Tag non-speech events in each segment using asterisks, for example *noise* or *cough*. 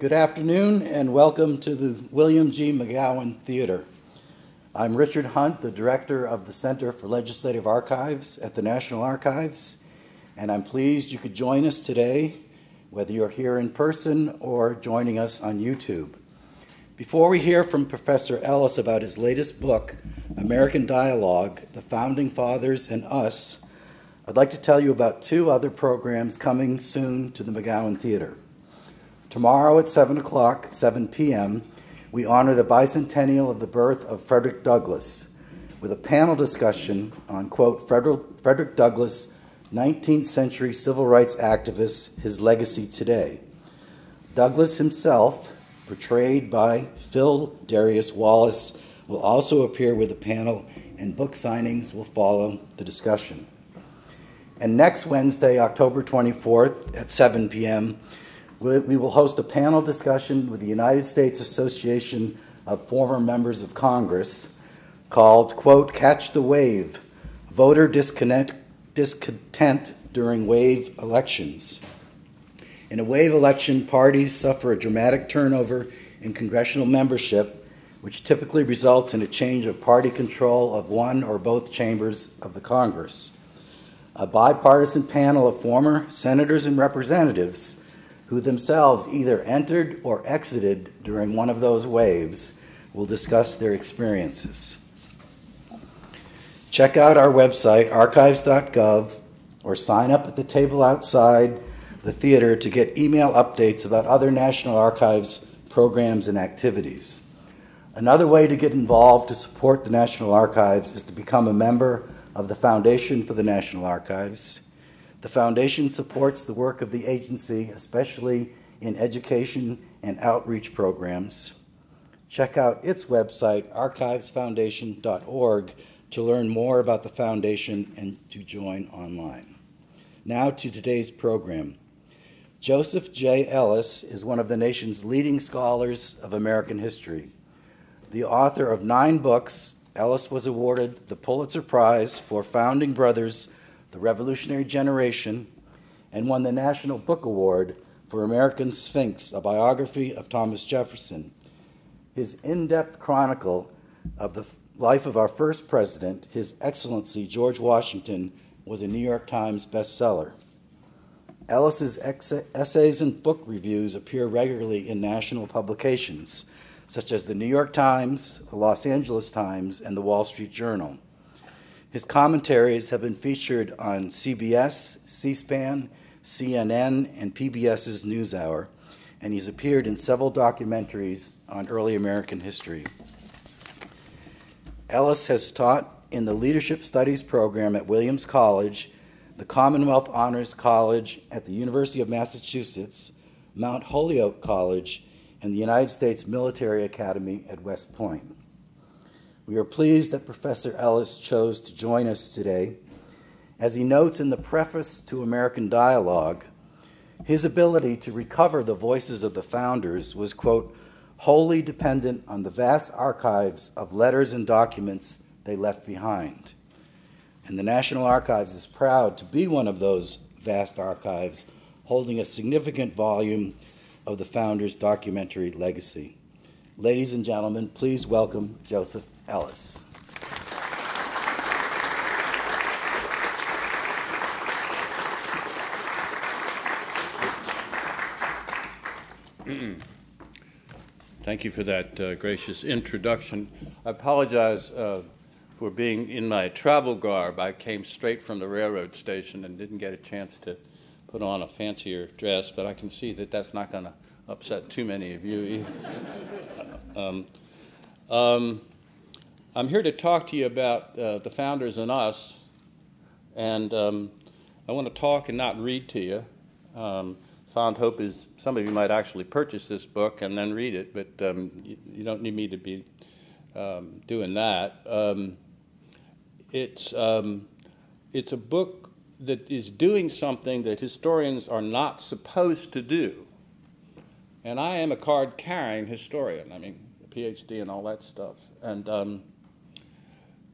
Good afternoon and welcome to the William G. McGowan Theater. I'm Richard Hunt, the director of the Center for Legislative Archives at the National Archives, and I'm pleased you could join us today, whether you're here in person or joining us on YouTube. Before we hear from Professor Ellis about his latest book, American Dialogue The Founding Fathers and Us, I'd like to tell you about two other programs coming soon to the McGowan Theater. Tomorrow at 7 o'clock, 7 p.m., we honor the bicentennial of the birth of Frederick Douglass with a panel discussion on, quote, Frederick Douglass, 19th century civil rights activist, his legacy today. Douglass himself, portrayed by Phil Darius Wallace, will also appear with a panel, and book signings will follow the discussion. And next Wednesday, October 24th at 7 p.m., we will host a panel discussion with the United States Association of Former Members of Congress called, quote, Catch the Wave Voter Disconnect, Discontent During Wave Elections. In a wave election, parties suffer a dramatic turnover in congressional membership, which typically results in a change of party control of one or both chambers of the Congress. A bipartisan panel of former senators and representatives who themselves either entered or exited during one of those waves will discuss their experiences. Check out our website, archives.gov, or sign up at the table outside the theater to get email updates about other National Archives programs and activities. Another way to get involved to support the National Archives is to become a member of the Foundation for the National Archives. The Foundation supports the work of the agency, especially in education and outreach programs. Check out its website, archivesfoundation.org, to learn more about the Foundation and to join online. Now to today's program. Joseph J. Ellis is one of the nation's leading scholars of American history. The author of nine books, Ellis was awarded the Pulitzer Prize for Founding Brothers the Revolutionary Generation, and won the National Book Award for American Sphinx, a biography of Thomas Jefferson. His in depth chronicle of the life of our first president, His Excellency George Washington, was a New York Times bestseller. Ellis's essays and book reviews appear regularly in national publications, such as the New York Times, the Los Angeles Times, and the Wall Street Journal. His commentaries have been featured on CBS, C SPAN, CNN, and PBS's NewsHour, and he's appeared in several documentaries on early American history. Ellis has taught in the Leadership Studies program at Williams College, the Commonwealth Honors College at the University of Massachusetts, Mount Holyoke College, and the United States Military Academy at West Point. We are pleased that Professor Ellis chose to join us today. As he notes in the preface to American Dialogue, his ability to recover the voices of the founders was, quote, wholly dependent on the vast archives of letters and documents they left behind. And the National Archives is proud to be one of those vast archives, holding a significant volume of the founders' documentary legacy. Ladies and gentlemen, please welcome Joseph Ellis. Thank you for that uh, gracious introduction. I apologize uh, for being in my travel garb. I came straight from the railroad station and didn't get a chance to put on a fancier dress, but I can see that that's not going to upset too many of you. *laughs* um, um, I'm here to talk to you about uh, the founders and us, and um, I want to talk and not read to you. Um, hope is some of you might actually purchase this book and then read it, but um, you, you, don't need me to be um, doing that. Um, it's, um, it's a book that is doing something that historians are not supposed to do. And I am a card carrying historian, I mean, a PhD and all that stuff. And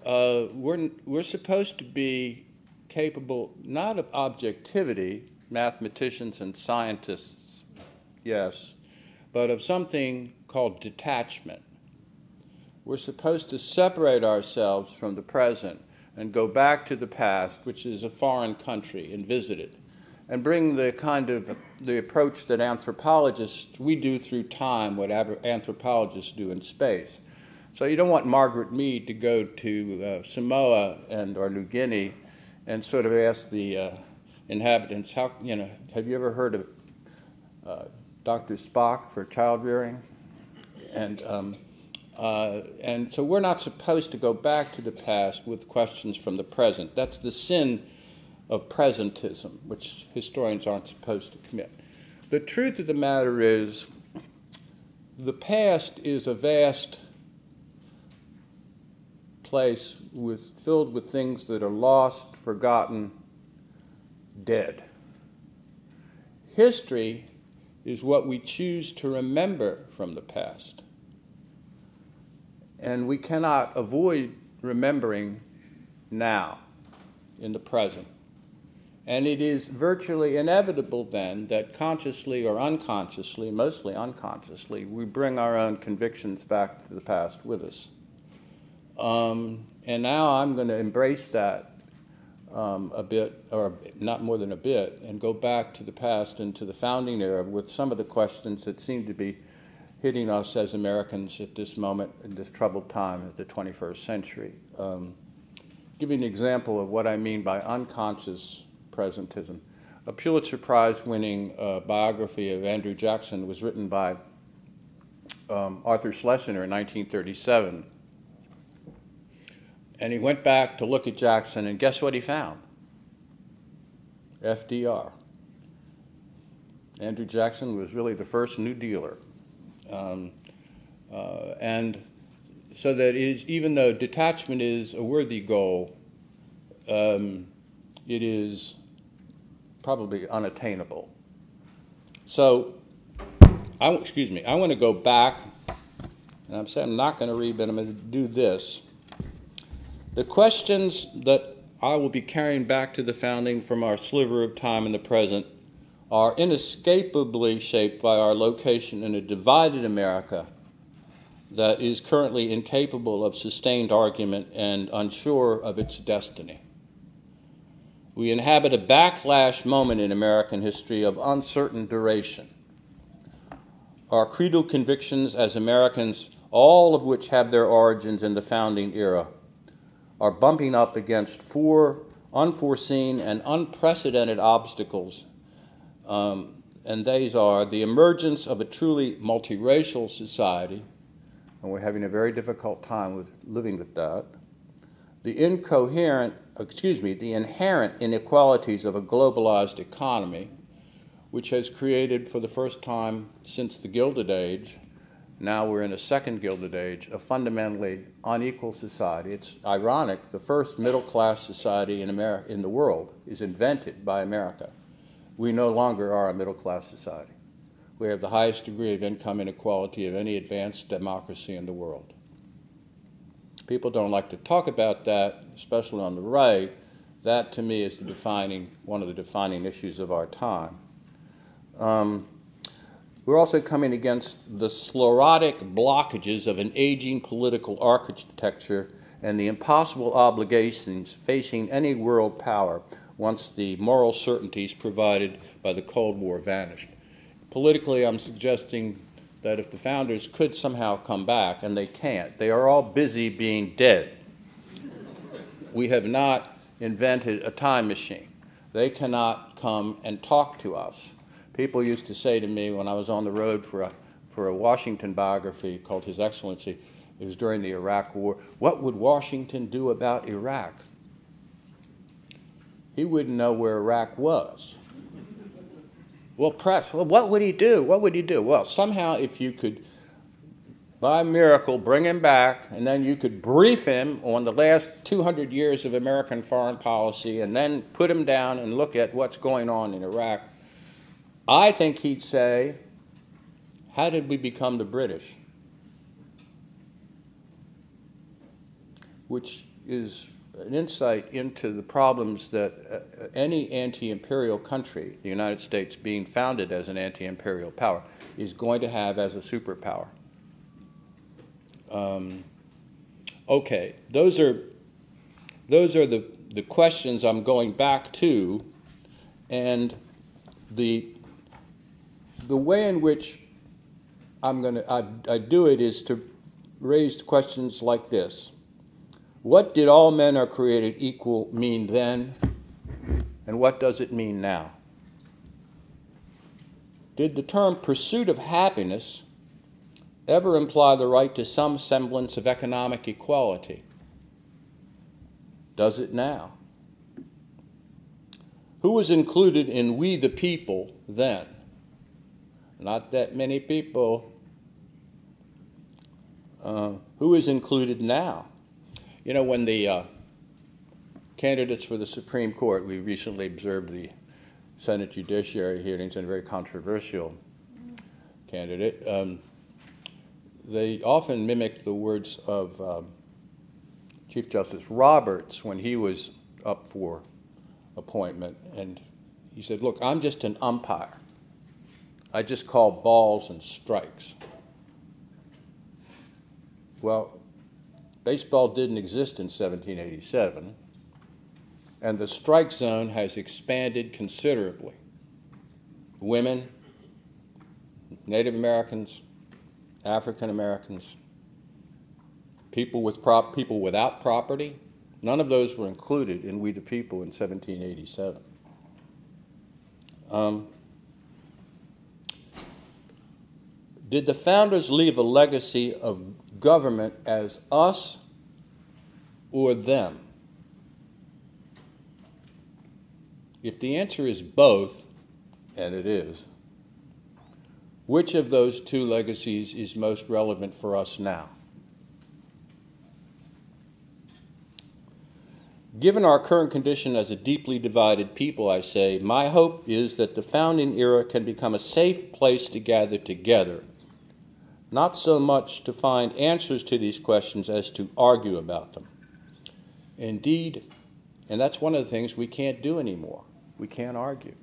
uh, we're, we're supposed to be capable not of objectivity, mathematicians and scientists, yes, but of something called detachment. We're supposed to separate ourselves from the present and go back to the past, which is a foreign country, and visit it, and bring the kind of the approach that anthropologists we do through time, what anthropologists do in space. So you don't want Margaret Mead to go to uh, Samoa and or New Guinea and sort of ask the uh, inhabitants, how you know, have you ever heard of uh, Dr. Spock for child rearing? And um, uh, and so we're not supposed to go back to the past with questions from the present. That's the sin of presentism, which historians aren't supposed to commit. The truth of the matter is, the past is a vast place with, filled with things that are lost, forgotten, dead. History is what we choose to remember from the past and we cannot avoid remembering now in the present. And it is virtually inevitable then that consciously or unconsciously, mostly unconsciously, we bring our own convictions back to the past with us. Um, and now I'm going to embrace that um, a bit, or not more than a bit, and go back to the past and to the founding era with some of the questions that seem to be hitting us as Americans at this moment, in this troubled time of the 21st century. Um, give you an example of what I mean by unconscious presentism. A Pulitzer Prize winning uh, biography of Andrew Jackson was written by um, Arthur Schlesinger in 1937. And he went back to look at Jackson, and guess what he found? FDR. Andrew Jackson was really the first New Dealer. Um, uh, and so that is, even though detachment is a worthy goal, um, it is probably unattainable. So, I, excuse me, I want to go back, and I'm saying I'm not going to read, but I'm going to do this. The questions that I will be carrying back to the founding from our sliver of time in the present are inescapably shaped by our location in a divided America that is currently incapable of sustained argument and unsure of its destiny. We inhabit a backlash moment in American history of uncertain duration. Our creedal convictions as Americans, all of which have their origins in the founding era, are bumping up against four unforeseen and unprecedented obstacles um, and these are the emergence of a truly multiracial society, and we're having a very difficult time with living with that. The incoherent, excuse me, the inherent inequalities of a globalized economy, which has created for the first time since the Gilded Age, now we're in a second Gilded Age, a fundamentally unequal society. It's ironic, the first middle class society in, America, in the world is invented by America we no longer are a middle class society. We have the highest degree of income inequality of any advanced democracy in the world. People don't like to talk about that, especially on the right. That, to me, is the defining, one of the defining issues of our time. Um, we're also coming against the sclerotic blockages of an aging political architecture and the impossible obligations facing any world power once the moral certainties provided by the Cold War vanished. Politically, I'm suggesting that if the founders could somehow come back, and they can't, they are all busy being dead. we have not invented a time machine. They cannot come and talk to us. People used to say to me when I was on the road for a, for a Washington biography called His Excellency, it was during the Iraq War, what would Washington do about Iraq? he wouldn't know where Iraq was. Well, press, well, what would he do? What would he do? Well, somehow, if you could, by miracle, bring him back, and then you could brief him on the last 200 years of American foreign policy, and then put him down and look at what's going on in Iraq, I think he'd say, How did we become the British? Which is an insight into the problems that uh, any anti-imperial country, the United States being founded as an anti-imperial power, is going to have as a superpower. Um, okay, those are those are the, the questions I'm going back to, and the the way in which I'm going to I, do it is to raise questions like this. What did all men are created equal mean then, and what does it mean now? Did the term pursuit of happiness ever imply the right to some semblance of economic equality? Does it now? Who was included in We the People then? Not that many people. Uh, who is included now? You know, when the uh, candidates for the Supreme Court, we recently observed the Senate Judiciary hearings and a very controversial candidate. Um, they often mimic the words of um, Chief Justice Roberts when he was up for appointment. And he said, Look, I'm just an umpire. I just call balls and strikes. Well, Baseball didn't exist in 1787, and the strike zone has expanded considerably. Women, Native Americans, African Americans, people with prop, people without property, none of those were included in We the People in 1787. Um, did the founders leave a legacy of government as us or them? If the answer is both, and it is, which of those two legacies is most relevant for us now? Given our current condition as a deeply divided people, I say, my hope is that the founding era can become a safe place to gather together not so much to find answers to these questions as to argue about them. Indeed, and that's one of the things we can't do anymore. We can't argue.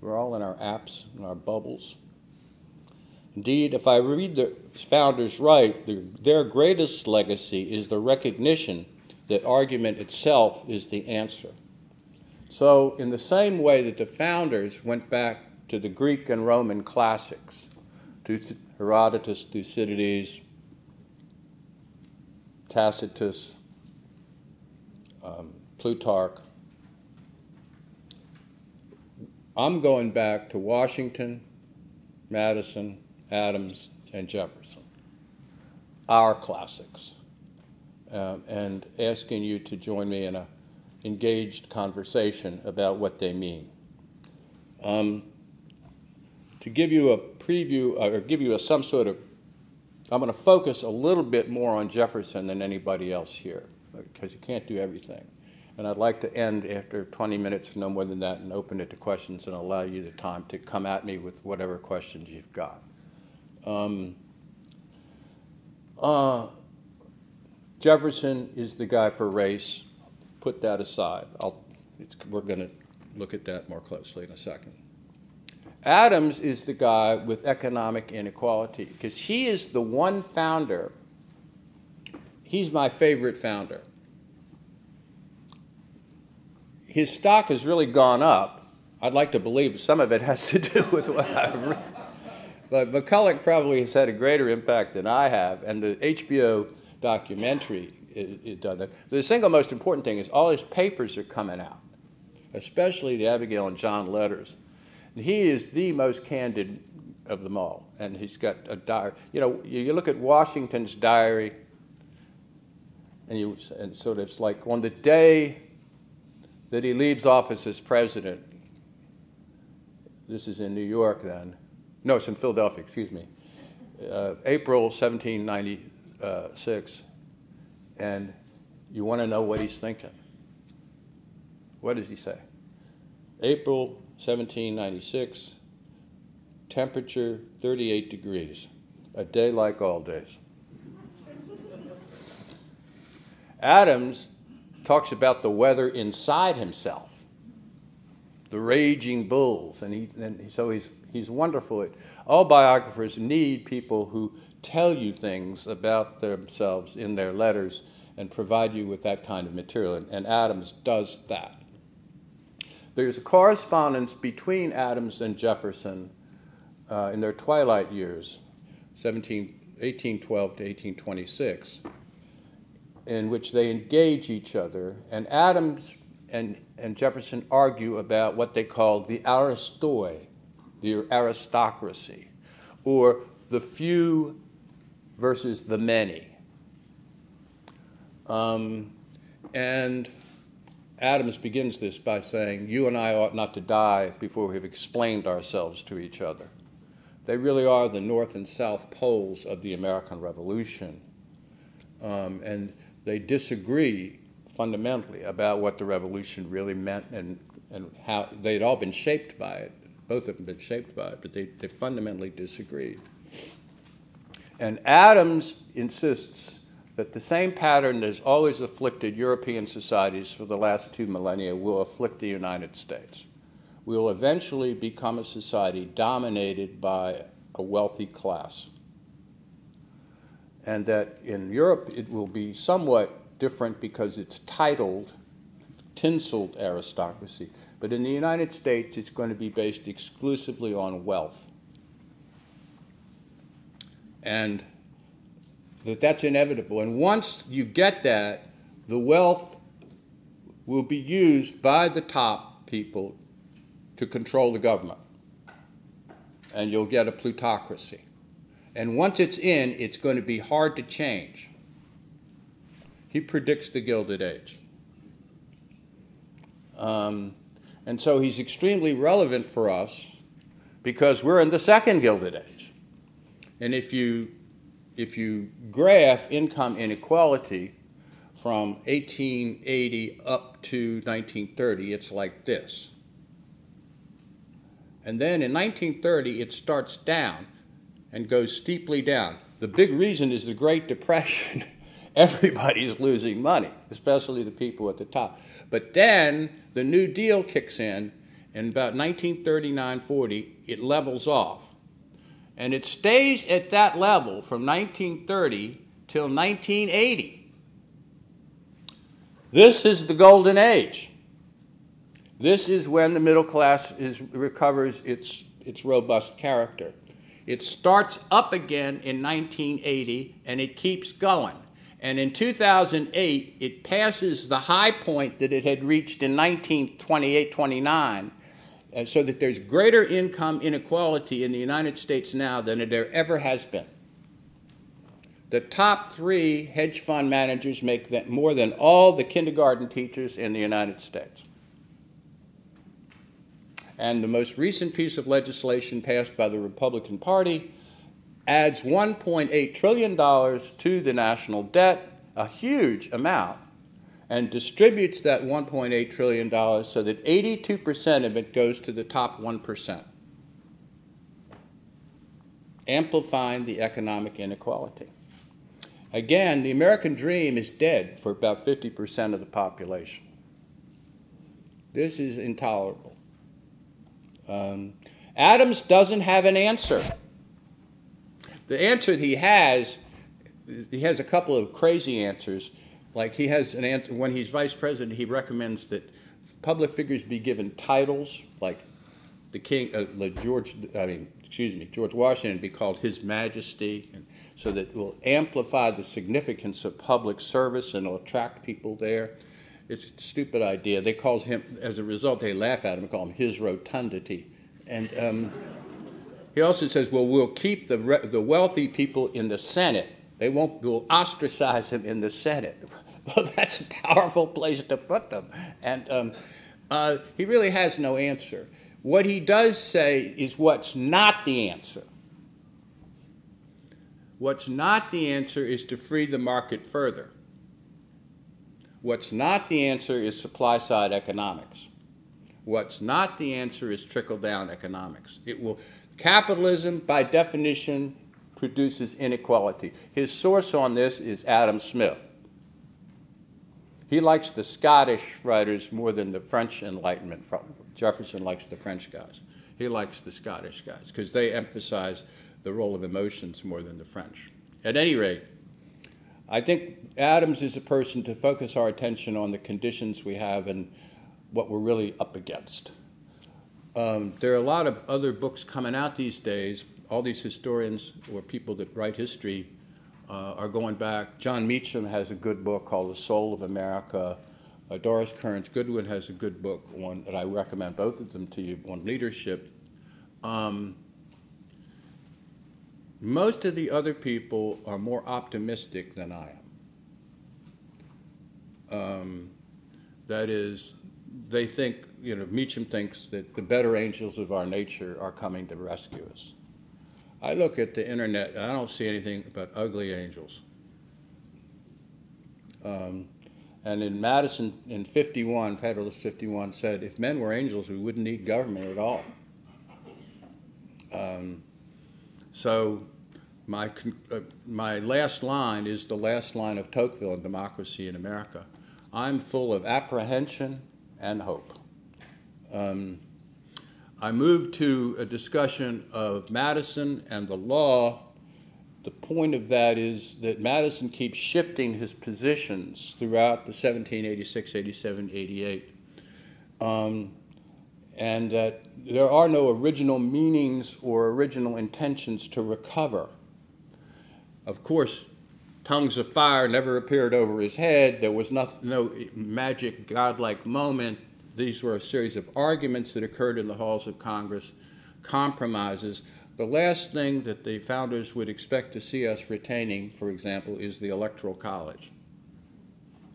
We're all in our apps and our bubbles. Indeed, if I read the founders right, the, their greatest legacy is the recognition that argument itself is the answer. So, in the same way that the founders went back to the Greek and Roman classics, to Herodotus, Thucydides, Tacitus, um, Plutarch. I'm going back to Washington, Madison, Adams, and Jefferson, our classics, um, and asking you to join me in a engaged conversation about what they mean. Um, to give you a preview uh, or give you a, some sort of, I'm going to focus a little bit more on Jefferson than anybody else here because you can't do everything. And I'd like to end after 20 minutes, no more than that, and open it to questions and allow you the time to come at me with whatever questions you've got. Um, uh, Jefferson is the guy for race. Put that aside. we're going to look at that more closely in a second. Adams is the guy with economic inequality because he is the one founder. He's my favorite founder. His stock has really gone up. I'd like to believe some of it has to do with what I've read. But McCullough probably has had a greater impact than I have, and the HBO documentary it, done that. The single most important thing is all his papers are coming out, especially the Abigail and John letters he is the most candid of them all. And he's got a diary. You know, you look at Washington's diary, and, you, and so it's like on the day that he leaves office as president, this is in New York then, no, it's in Philadelphia, excuse me, uh, April 1796, and you want to know what he's thinking. What does he say? April 1796, temperature 38 degrees, a day like all days. Adams talks about the weather inside himself, the raging bulls, and, he, and so he's, he's wonderful. All biographers need people who tell you things about themselves in their letters and provide you with that kind of material, and, and Adams does that. There's a correspondence between Adams and Jefferson uh, in their twilight years, 17, 1812 to 1826, in which they engage each other, and Adams and, and Jefferson argue about what they call the aristoi, the aristocracy, or the few versus the many. Um, and Adams begins this by saying, You and I ought not to die before we have explained ourselves to each other. They really are the North and South poles of the American Revolution. Um, and they disagree fundamentally about what the revolution really meant and, and how they'd all been shaped by it. Both of them been shaped by it, but they, they fundamentally disagreed. And Adams insists that the same pattern that has always afflicted European societies for the last two millennia will afflict the United States. We will eventually become a society dominated by a wealthy class. And that in Europe it will be somewhat different because it's titled, tinseled aristocracy. But in the United States, it's going to be based exclusively on wealth. And that that's inevitable. And once you get that, the wealth will be used by the top people to control the government. And you'll get a plutocracy. And once it's in, it's going to be hard to change. He predicts the Gilded Age. Um, and so he's extremely relevant for us because we're in the second Gilded Age. And if you if you graph income inequality from 1880 up to 1930, it's like this. And then in 1930, it starts down and goes steeply down. The big reason is the Great Depression. *laughs* Everybody's losing money, especially the people at the top. But then the New Deal kicks in, and about 1939 40, it levels off. And it stays at that level from 1930 till 1980. This is the golden age. This is when the middle class is, recovers its, its robust character. It starts up again in 1980 and it keeps going. And in 2008, it passes the high point that it had reached in 1928 29 and so that there's greater income inequality in the United States now than there ever has been. The top three hedge fund managers make more than all the kindergarten teachers in the United States. And the most recent piece of legislation passed by the Republican Party adds $1.8 trillion to the national debt, a huge amount, and distributes that $1.8 trillion so that 82% of it goes to the top 1%, amplifying the economic inequality. Again, the American dream is dead for about 50% of the population. This is intolerable. Um, Adams doesn't have an answer. The answer that he has, he has a couple of crazy answers. Like he has an answer, when he's vice president, he recommends that public figures be given titles, like the king, uh, George, I mean, excuse me, George Washington be called His Majesty, and so that will amplify the significance of public service and will attract people there. It's a stupid idea. They call him, as a result, they laugh at him and call him His Rotundity. And um, he also says, well, we'll keep the, the wealthy people in the Senate they won't ostracize him in the Senate. *laughs* Well, that's a powerful place to put them. And um, uh, he really has no answer. What he does say is what's not the answer. What's not the answer is to free the market further. What's not the answer is supply side economics. What's not the answer is trickle down economics. It will capitalism by definition produces inequality. His source on this is Adam Smith. He likes the Scottish writers more than the French Enlightenment. Jefferson likes the French guys. He likes the Scottish guys because they emphasize the role of emotions more than the French. At any rate, I think Adams is a person to focus our attention on the conditions we have and what we're really up against. Um, there are a lot of other books coming out these days. All these historians or people that write history uh, are going back. Jon Meacham has a good book called The Soul of America. Uh, Doris Kearns Goodwin has a good book on, that I recommend both of them to you on leadership. Um, most of the other people are more optimistic than I am. Um, that is, they think, you know, Meacham thinks that the better angels of our nature are coming to rescue us. I look at the internet and I don't see anything but ugly angels. Um, and in Madison in 51, Federalist 51 said, if men were angels, we wouldn't need government at all. Um, so my, uh, my last line is the last line of Tocqueville in Democracy in America. I'm full of apprehension and hope. Um, I move to a discussion of Madison and the law. The point of that is that Madison keeps shifting his positions throughout the 1786, 87, 88. Um, and that there are no original meanings or original intentions to recover. Of course, tongues of fire never appeared over his head. There was no, no magic godlike moment these were a series of arguments that occurred in the halls of Congress, compromises. The last thing that the founders would expect to see us retaining, for example, is the Electoral College.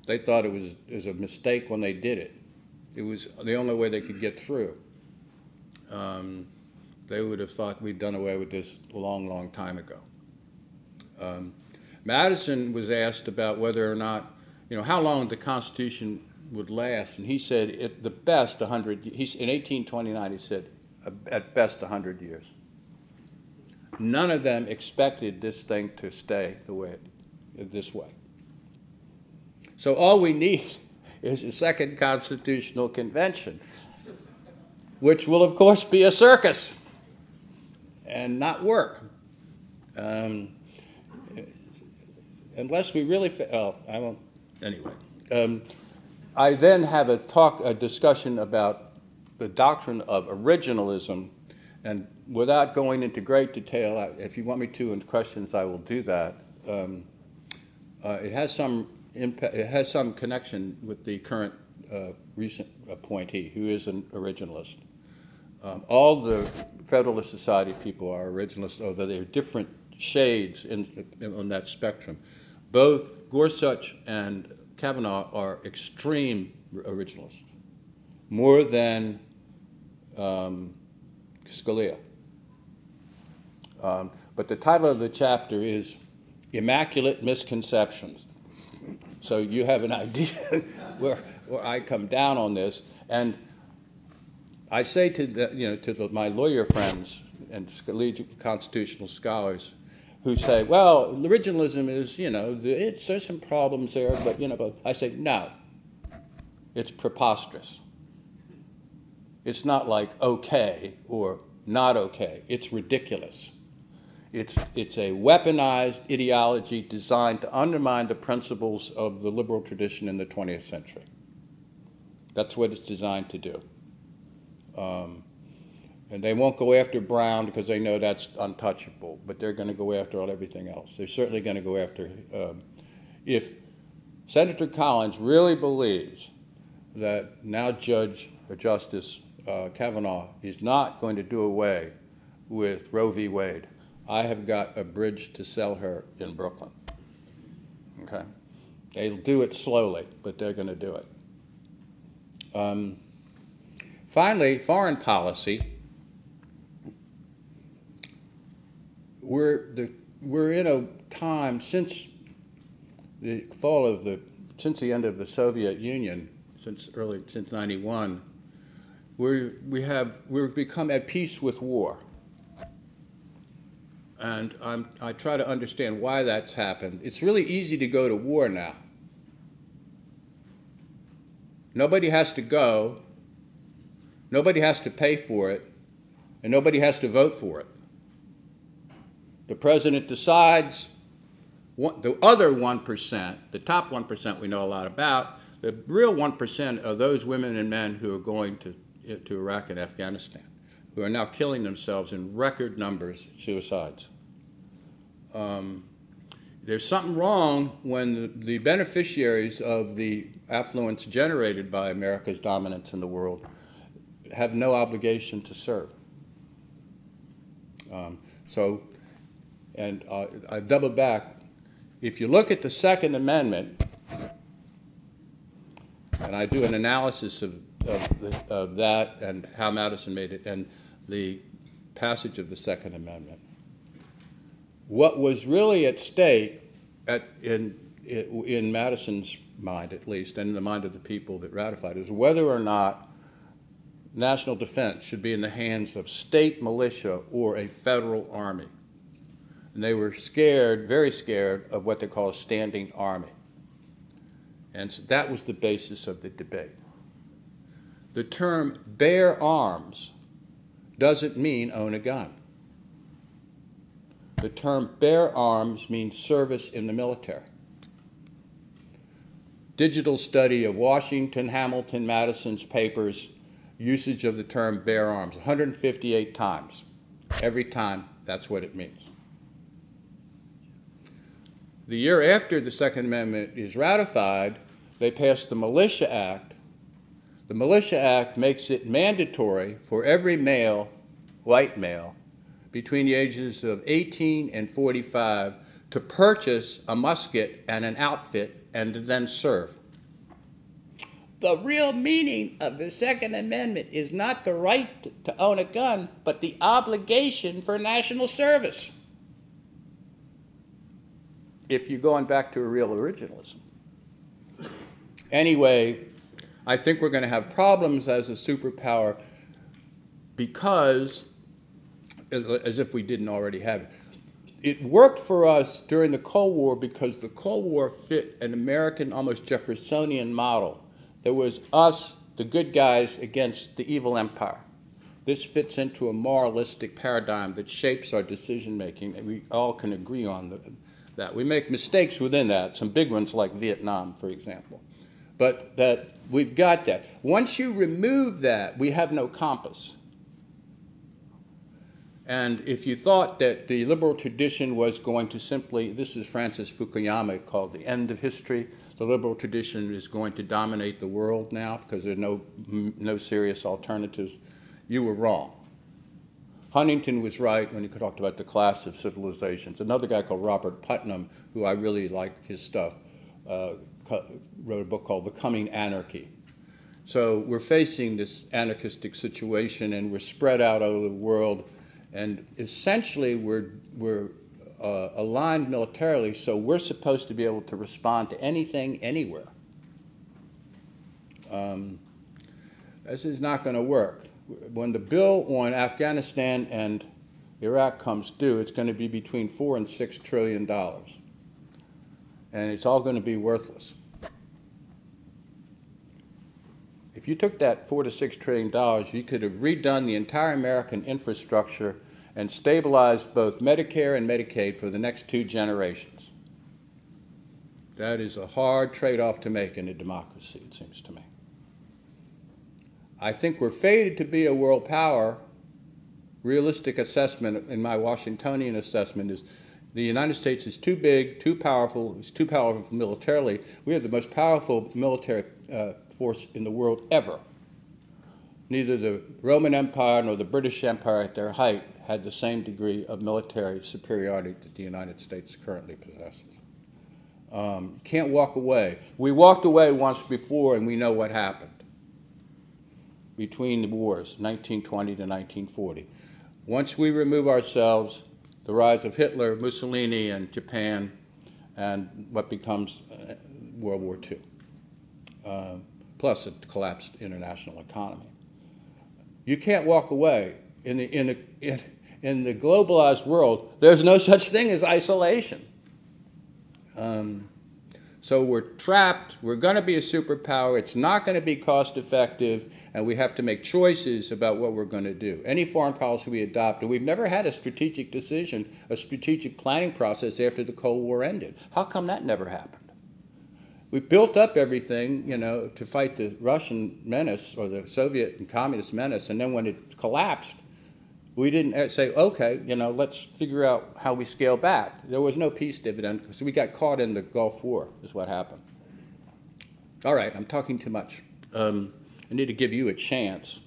They thought it was, it was a mistake when they did it. It was the only way they could get through. Um, they would have thought we'd done away with this a long, long time ago. Um, Madison was asked about whether or not, you know, how long the Constitution would last. And he said, at the best, 100, he's, in 1829, he said, at best, 100 years. None of them expected this thing to stay the way it, this way. So all we need *laughs* is a second constitutional convention, which will, of course, be a circus and not work. Um, unless we really, fa- oh, I won't, anyway. Um, I then have a talk, a discussion about the doctrine of originalism, and without going into great detail, if you want me to in questions, I will do that. Um, uh, it has some impact, it has some connection with the current uh, recent appointee, who is an originalist. Um, all the Federalist Society people are originalists, although they are different shades in, in, on that spectrum. Both Gorsuch and Kavanaugh are extreme originalists, more than um, Scalia. Um, but the title of the chapter is Immaculate Misconceptions. So you have an *laughs* idea where, where I come down on this. And I say to, the, you know, to the, my lawyer friends and constitutional scholars, who say, well, originalism is, you know, it's, there's some problems there, but, you know, but I say, no, it's preposterous. It's not like okay or not okay, it's ridiculous. It's, it's a weaponized ideology designed to undermine the principles of the liberal tradition in the 20th century. That's what it's designed to do. Um, and they won't go after Brown because they know that's untouchable, but they're going to go after all everything else. They're certainly going to go after. Um, if Senator Collins really believes that now Judge or Justice uh, Kavanaugh is not going to do away with Roe v. Wade, I have got a bridge to sell her in Brooklyn. Okay? They'll do it slowly, but they're going to do it. Um, finally, foreign policy. We're, the, we're in a time since the fall of the, since the end of the Soviet Union, since early, since 91, we we have, we've become at peace with war. And I'm, I try to understand why that's happened. It's really easy to go to war now. Nobody has to go, nobody has to pay for it, and nobody has to vote for it. The president decides the other 1%, the top 1% we know a lot about, the real 1% are those women and men who are going to, to Iraq and Afghanistan, who are now killing themselves in record numbers, suicides. Um, there's something wrong when the, the, beneficiaries of the affluence generated by America's dominance in the world have no obligation to serve. Um, so, and uh, I double back. If you look at the Second Amendment, and I do an analysis of, of, the, of that and how Madison made it, and the passage of the Second Amendment, what was really at stake at, in, in Madison's mind, at least, and in the mind of the people that ratified, is whether or not national defense should be in the hands of state militia or a federal army. And they were scared, very scared, of what they call a standing army. And so that was the basis of the debate. The term bear arms doesn't mean own a gun. The term bear arms means service in the military. Digital study of Washington, Hamilton, Madison's papers, usage of the term bear arms 158 times. Every time, that's what it means. The year after the Second Amendment is ratified, they pass the Militia Act. The Militia Act makes it mandatory for every male, white male, between the ages of 18 and 45 to purchase a musket and an outfit and to then serve. The real meaning of the Second Amendment is not the right to own a gun, but the obligation for national service. If you're going back to a real originalism. Anyway, I think we're going to have problems as a superpower because as if we didn't already have it. It worked for us during the Cold War because the Cold War fit an American, almost Jeffersonian model. There was us, the good guys, against the evil empire. This fits into a moralistic paradigm that shapes our decision making, and we all can agree on that. We make mistakes within that, some big ones like Vietnam, for example. But that we've got that. Once you remove that, we have no compass. And if you thought that the liberal tradition was going to simply, this is Francis Fukuyama called the end of history, the liberal tradition is going to dominate the world now because there are no, no serious alternatives, you were wrong. Huntington was right when he talked about the clash of civilizations. Another guy called Robert Putnam, who I really like his stuff, uh, wrote a book called The Coming Anarchy. So we're facing this anarchistic situation and we're spread out over the world and essentially, we're, we're uh, aligned militarily, so we're supposed to be able to respond to anything, anywhere. Um, this is not going to work. When the bill on Afghanistan and Iraq comes due, it's going to be between four and six trillion dollars. And it's all going to be worthless. If you took that four to six trillion dollars, you could have redone the entire American infrastructure and stabilized both Medicare and Medicaid for the next two generations. That is a hard trade-off to make in a democracy, it seems to me. I think we're fated to be a world power. Realistic assessment, in my Washingtonian assessment, is the United States is too big, too powerful, it's too powerful militarily. We have the most powerful military uh, force in the world ever. Neither the Roman Empire nor the British Empire at their height had the same degree of military superiority that the United States currently possesses. Um, can't walk away. We walked away once before and we know what happened between the wars, 1920 to 1940. Once we remove ourselves, the rise of Hitler, Mussolini, and Japan, and what becomes uh, World War II. Uh, plus a collapsed international economy. You can't walk away. In the, in, the, in, in the globalized world, there's no such thing as isolation. Um, So we're trapped. We're going to be a superpower. It's not going to be cost effective, and we have to make choices about what we're going to do. Any foreign policy we adopt, and we've never had a strategic decision, a strategic planning process after the Cold War ended. How come that never happened? We built up everything, you know, to fight the Russian menace or the Soviet and communist menace, and then when it collapsed, we didn't say, okay, you know, let's figure out how we scale back. There was no peace dividend because we got caught in the Gulf War, is what happened. All right, I'm talking too much. Um, I need to give you a chance.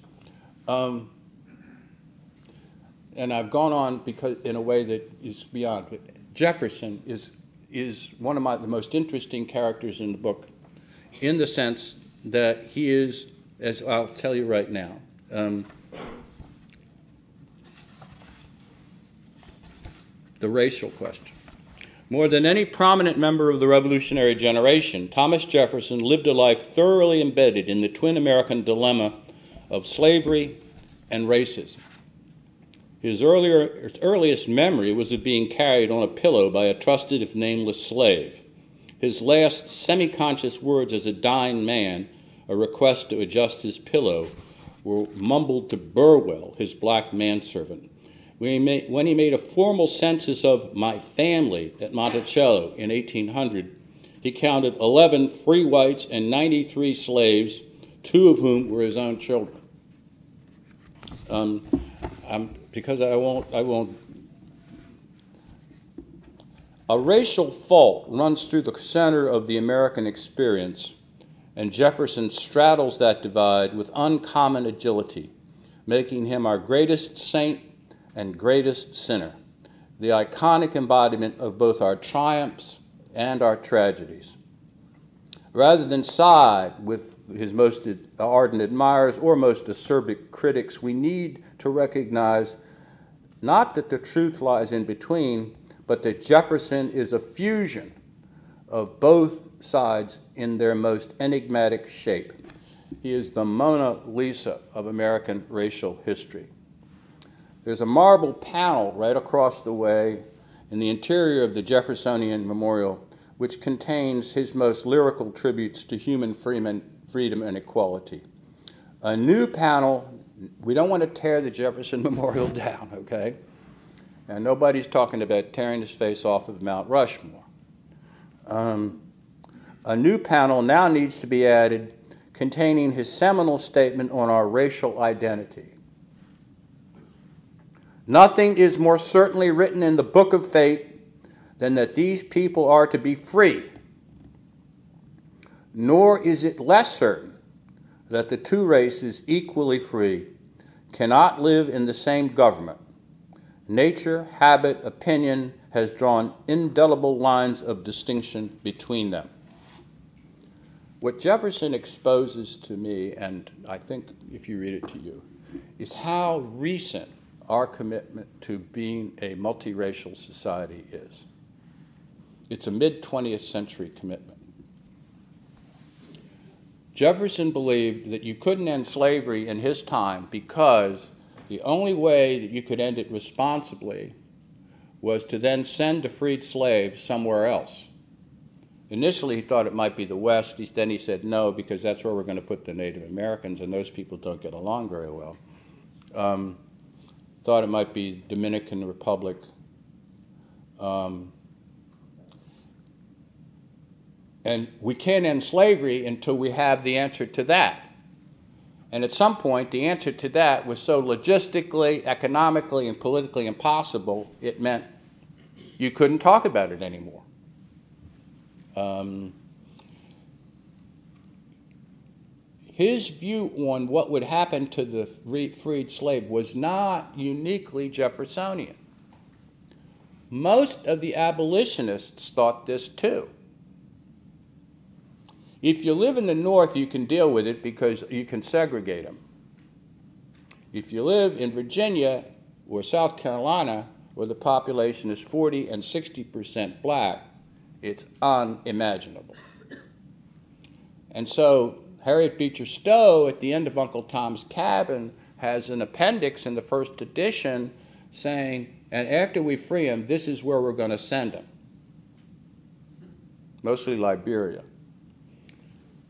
Um, and I've gone on because in a way that is beyond. Jefferson is, is one of my, the most interesting characters in the book in the sense that he is, as I'll tell you right now, um, the racial question. More than any prominent member of the revolutionary generation, Thomas Jefferson lived a life thoroughly embedded in the twin American dilemma of slavery and racism. His, earlier, his earliest memory was of being carried on a pillow by a trusted, if nameless, slave. His last semi conscious words as a dying man, a request to adjust his pillow, were mumbled to Burwell, his black manservant, when he, made, when he made a formal census of my family at Monticello in 1800, he counted 11 free whites and 93 slaves, two of whom were his own children. Um, because I won't, I won't. A racial fault runs through the center of the American experience, and Jefferson straddles that divide with uncommon agility, making him our greatest saint and greatest sinner, the iconic embodiment of both our triumphs and our tragedies. Rather than side with his most ardent admirers or most acerbic critics, we need to recognize not that the truth lies in between, but that Jefferson is a fusion of both sides in their most enigmatic shape. He is the Mona Lisa of American racial history. There's a marble panel right across the way in the interior of the Jeffersonian Memorial, which contains his most lyrical tributes to human freedom and equality. A new panel, we don't want to tear the Jefferson *laughs* Memorial down, okay? And nobody's talking about tearing his face off of Mount Rushmore. Um, a new panel now needs to be added containing his seminal statement on our racial identity. Nothing is more certainly written in the book of fate than that these people are to be free. Nor is it less certain that the two races, equally free, cannot live in the same government. Nature, habit, opinion has drawn indelible lines of distinction between them. What Jefferson exposes to me, and I think if you read it to you, is how recent our commitment to being a multiracial society is. It's a mid 20th century commitment. Jefferson believed that you couldn't end slavery in his time because the only way that you could end it responsibly was to then send the freed slaves somewhere else. Initially, he thought it might be the West. then he said no, because that's where we're going to put the Native Americans, and those people don't get along very well. Um, thought it might be Dominican Republic. Um, and we can't end slavery until we have the answer to that. And at some point, the answer to that was so logistically, economically, and politically impossible, it meant you couldn't talk about it anymore. Um, his view on what would happen to the freed slave was not uniquely Jeffersonian. Most of the abolitionists thought this too. If you live in the North, you can deal with it because you can segregate them. If you live in Virginia or South Carolina, where the population is 40 and 60 percent black, it's unimaginable. And so Harriet Beecher Stowe, at the end of Uncle Tom's Cabin, has an appendix in the first edition saying, and after we free him, this is where we're going to send him. Mostly Liberia.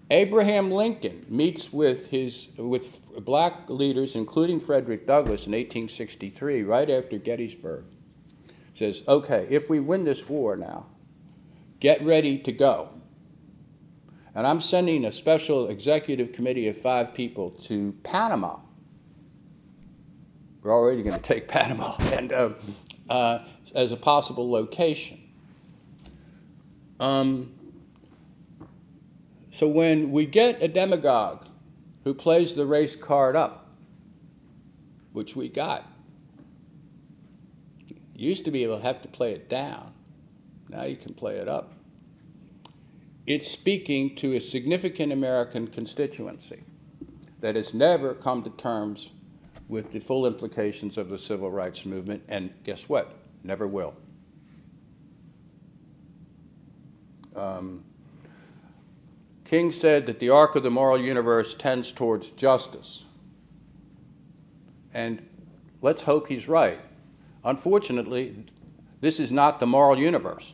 Abraham Lincoln meets with, his, with black leaders, including Frederick Douglass in 1863, right after Gettysburg. Says, okay, if we win this war now, get ready to go. And I'm sending a special executive committee of five people to Panama. We're already going to take Panama *laughs* and, uh, uh, as a possible location. Um, so when we get a demagogue who plays the race card up, which we got, used to be able to have to play it down. Now you can play it up. It's speaking to a significant American constituency that has never come to terms with the full implications of the civil rights movement, and guess what? Never will. Um, King said that the arc of the moral universe tends towards justice. And let's hope he's right. Unfortunately, this is not the moral universe.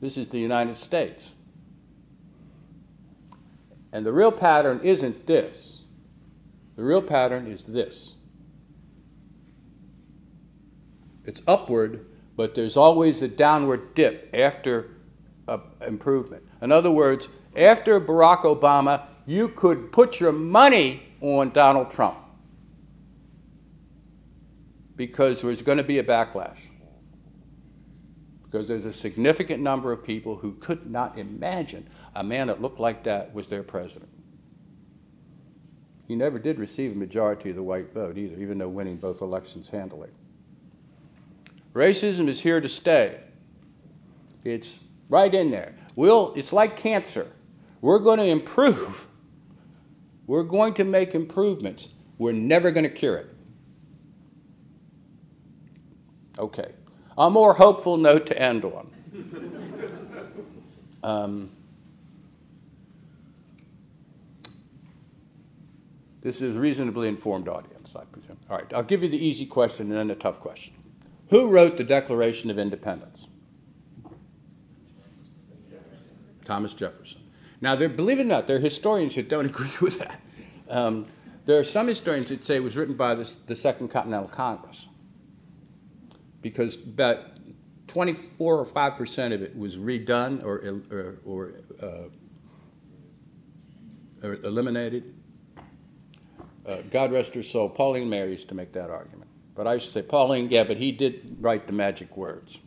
This is the United States. And the real pattern isn't this. The real pattern is this. It's upward, but there's always a downward dip after improvement. In other words, after Barack Obama, you could put your money on Donald Trump because there's going to be a backlash. Because there's a significant number of people who could not imagine a man that looked like that was their president. He never did receive a majority of the white vote either, even though winning both elections handily. Racism is here to stay. It's right in there. We'll, it's like cancer. We're going to improve. We're going to make improvements. We're never going to cure it. Okay. A more hopeful note to end on. Um, this is a reasonably informed audience, I presume. All right, I'll give you the easy question and then the tough question. Who wrote the Declaration of Independence? Thomas Jefferson. Now, believe it or not, there are historians that don't *laughs* agree with that. Um, there are some historians that say it was written by the, the Second Continental Congress because about 24 or 5 percent of it was redone or, or, or, uh, or eliminated. Uh, God rest her soul, Pauline Maier used to make that argument. But I should say, Pauline, yeah, but he did write the magic words.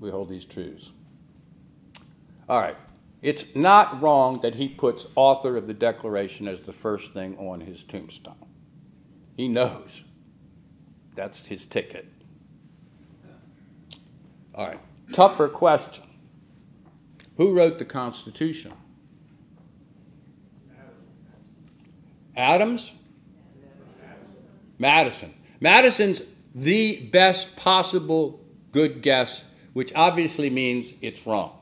We hold these truths. All right. It's not wrong that he puts author of the Declaration as the first thing on his tombstone. He knows that's his ticket. All right, tougher question. Who wrote the Constitution? Adams? Madison. Madison's the best possible good guess, which obviously means it's wrong.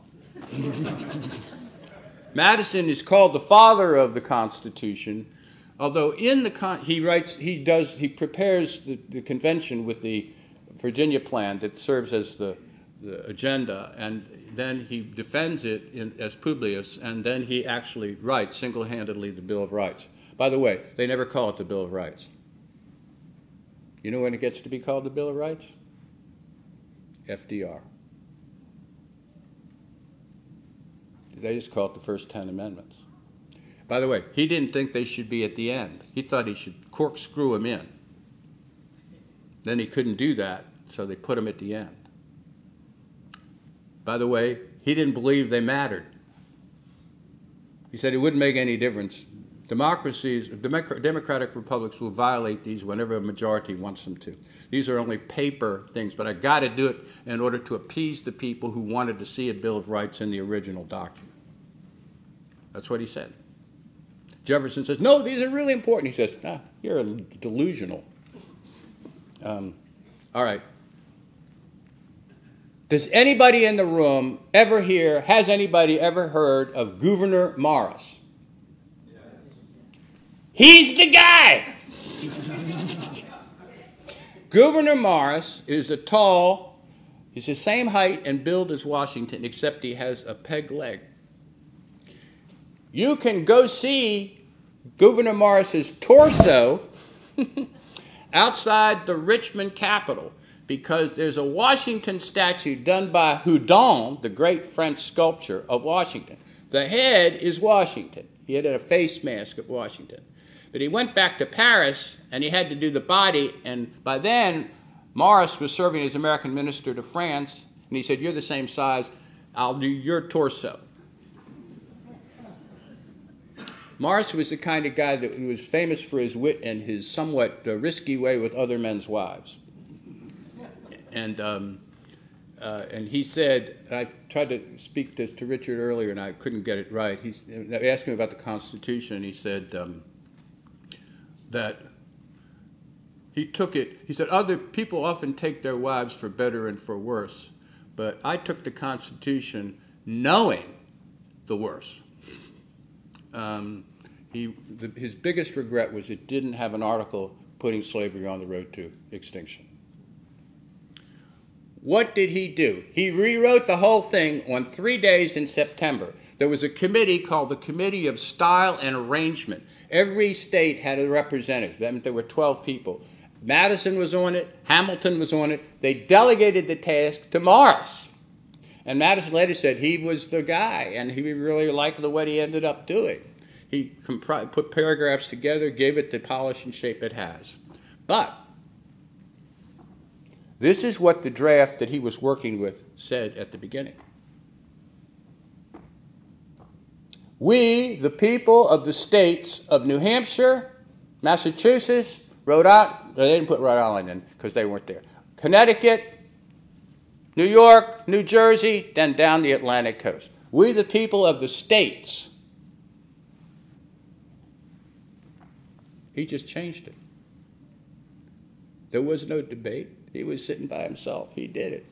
*laughs* Madison is called the father of the Constitution, although in the con- he writes he does he prepares the, the convention with the Virginia plan that serves as the, the agenda, and then he defends it in, as Publius, and then he actually writes single-handedly the Bill of Rights. By the way, they never call it the Bill of Rights. You know when it gets to be called the Bill of Rights? FDR. They just call it the first 10 amendments. By the way, he didn't think they should be at the end. He thought he should corkscrew them in. Then he couldn't do that, so they put them at the end. By the way, he didn't believe they mattered. He said it wouldn't make any difference. Democracies, democratic republics will violate these whenever a majority wants them to. These are only paper things, but I got to do it in order to appease the people who wanted to see a Bill of Rights in the original document. That's what he said. Jefferson says, No, these are really important. He says, ah, You're delusional. Um, all right. Does anybody in the room ever hear, has anybody ever heard of Gouverneur Morris? Yes. He's the guy. *laughs* Gouverneur Morris is a tall, He's the same height and build as Washington, except he has a peg leg. You can go see Gouverneur Morris's torso *laughs* outside the Richmond Capitol because there's a Washington statue done by Houdon, the great French sculptor of Washington. The head is Washington. He had a face mask of Washington. But he went back to Paris and he had to do the body, and by then, Morris was serving as American minister to France, and he said, You're the same size, I'll do your torso. Morris was the kind of guy that was famous for his wit and his somewhat uh, risky way with other men's wives. And, um, uh, and he said, and I tried to speak this to Richard earlier and I couldn't get it right. He asked him about the Constitution, he said um, that he took it, he said, other people often take their wives for better and for worse, but I took the Constitution knowing the worst. Um, he, the, his biggest regret was it didn't have an article putting slavery on the road to extinction. What did he do? He rewrote the whole thing on three days in September. There was a committee called the Committee of Style and Arrangement. Every state had a representative. That meant there were 12 people. Madison was on it, Hamilton was on it. They delegated the task to Morris. And Madison later said he was the guy, and he really liked the way he ended up doing. He put paragraphs together, gave it the polish and shape it has. But this is what the draft that he was working with said at the beginning. We, the people of the states of New Hampshire, Massachusetts, Rhode Island, they didn't put Rhode Island in because they weren't there, Connecticut, New York, New Jersey, then down the Atlantic coast. We, the people of the states, he just changed it. There was no debate. He was sitting by himself. He did it.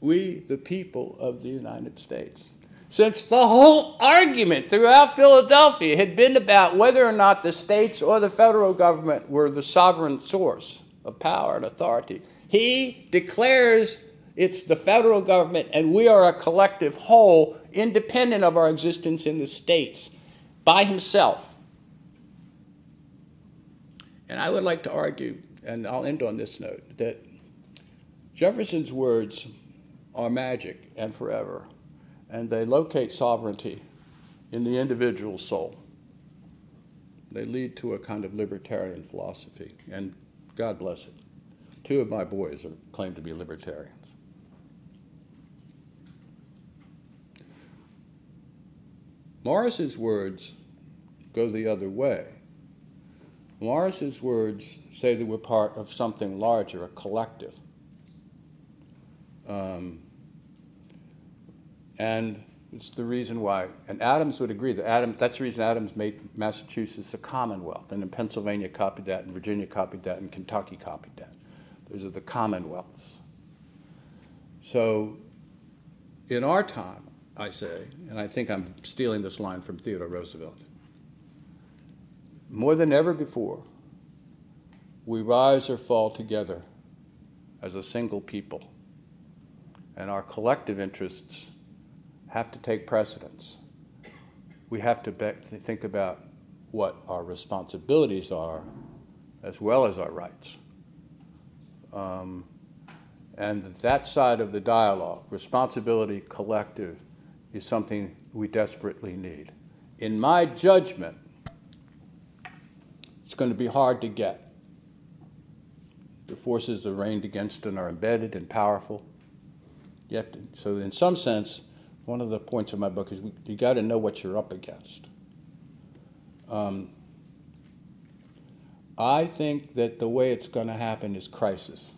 We, the people of the United States. Since the whole argument throughout Philadelphia had been about whether or not the states or the federal government were the sovereign source of power and authority, he declares it's the federal government and we are a collective whole, independent of our existence in the states, by himself. And I would like to argue, and I'll end on this note, that Jefferson's words are magic and forever, and they locate sovereignty in the individual soul. They lead to a kind of libertarian philosophy, and God bless it. Two of my boys are claim to be libertarians. Morris's words go the other way. Morris's words say that we're part of something larger, a collective. Um, and it's the reason why, and Adams would agree that Adams, that's the reason Adams made Massachusetts a commonwealth, and then Pennsylvania copied that, and Virginia copied that, and Kentucky copied that. Those are the commonwealths. So in our time, I say, and I think I'm stealing this line from Theodore Roosevelt, more than ever before, we rise or fall together as a single people, and our collective interests have to take precedence. We have to think about what our responsibilities are as well as our rights. Um, and that side of the dialogue, responsibility collective, is something we desperately need. In my judgment, it's going to be hard to get. The forces arraigned against it are embedded and powerful. You have to, so in some sense, one of the points of my book is we, you got to know what you're up against. Um, I think that the way it's going to happen is crisis.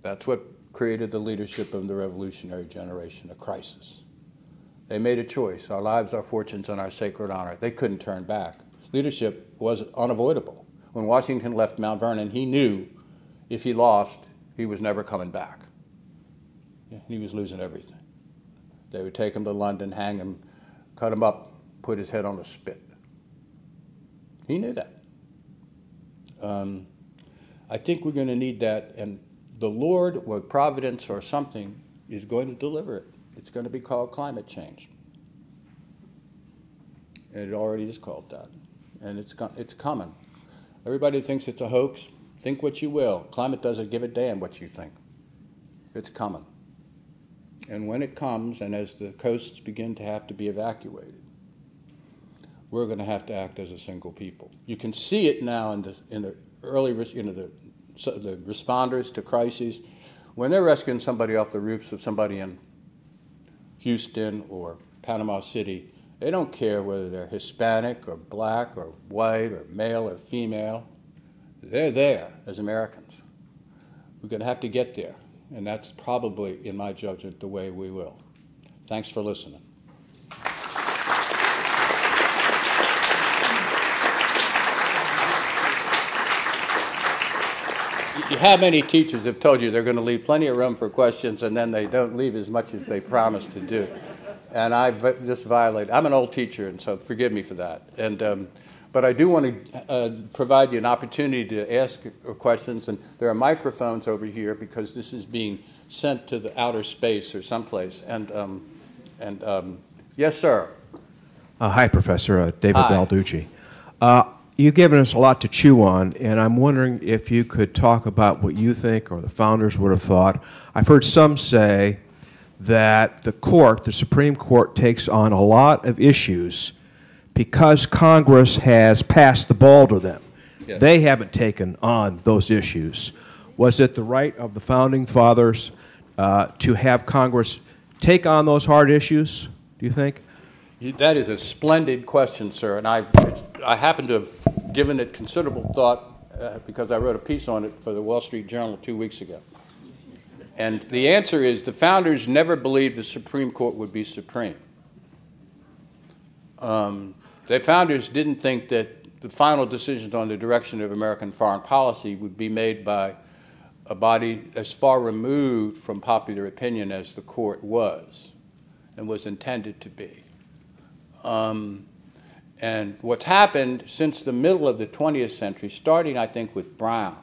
That's what created the leadership of the revolutionary generation, a crisis. They made a choice our lives, our fortunes, and our sacred honor. They couldn't turn back. Leadership was unavoidable. When Washington left Mount Vernon, he knew if he lost, he was never coming back. He was losing everything. They would take him to London, hang him, cut him up, put his head on a spit. He knew that. Um, I think we're going to need that, and the Lord or providence or something is going to deliver it. It's going to be called climate change. And it already is called that. And it's, it's coming. Everybody thinks it's a hoax. Think what you will. Climate doesn't give a damn what you think. It's coming. And when it comes, and as the coasts begin to have to be evacuated, we're going to have to act as a single people. You can see it now in the, in the early, you know, the, the responders to crises. When they're rescuing somebody off the roofs of somebody in Houston or Panama City, they don't care whether they're Hispanic or black or white or male or female. They're there as Americans. We're going to have to get there. And that's probably, in my judgment, the way we will. Thanks for listening. How many teachers have told you they're going to leave plenty of room for questions and then they don't leave as much as they promised to do? And I just violated. I'm an old teacher, and so forgive me for that. And um, but I do want to uh, provide you an opportunity to ask questions, and there are microphones over here because this is being sent to the outer space or someplace. And, um, and um, yes, sir. Uh, hi, Professor uh, David Hi. Balducci. You've given us a lot to chew on, and I'm wondering if you could talk about what you think or the founders would have thought. I've heard some say that the court, the Supreme Court, takes on a lot of issues because Congress has passed the ball to them. Yes. They haven't taken on those issues. Was it the right of the founding fathers uh, to have Congress take on those hard issues, do you think? That is a splendid question, sir, and I, I happen to have given it considerable thought uh, because I wrote a piece on it for the Wall Street Journal two weeks ago. And the answer is the founders never believed the Supreme Court would be supreme. Um, the founders didn't think that the final decisions on the direction of American foreign policy would be made by a body as far removed from popular opinion as the court was and was intended to be. Um, and what's happened since the middle of the 20th century, starting, I think, with Brown,